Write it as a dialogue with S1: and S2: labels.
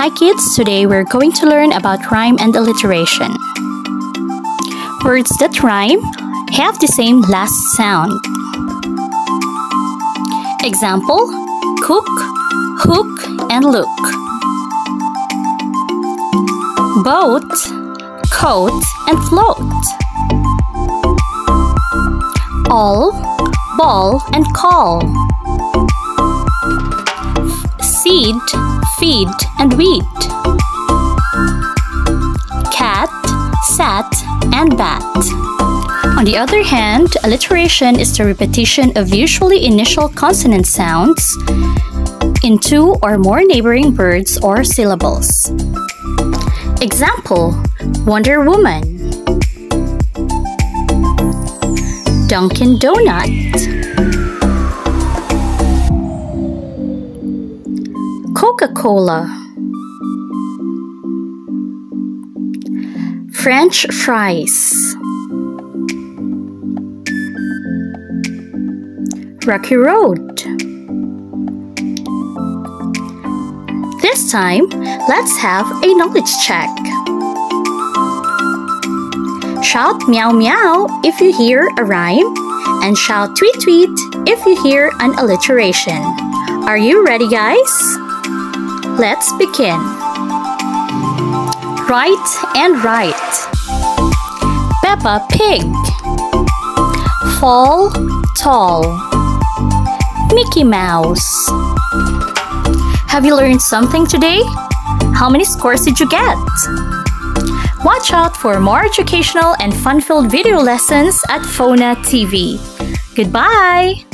S1: Hi kids, today we're going to learn about rhyme and alliteration. Words that rhyme have the same last sound. Example, cook, hook, and look. Boat, coat, and float. All, ball, and call. Seed, and weed. Cat, sat, and bat. On the other hand, alliteration is the repetition of usually initial consonant sounds in two or more neighboring words or syllables. Example Wonder Woman, Dunkin' Donut. Coca-Cola French fries Rocky Road This time, let's have a knowledge check. Shout meow meow if you hear a rhyme, and shout tweet tweet if you hear an alliteration. Are you ready, guys? Let's begin. Right and right. Peppa Pig. Fall tall. Mickey Mouse. Have you learned something today? How many scores did you get? Watch out for more educational and fun-filled video lessons at Fona TV. Goodbye!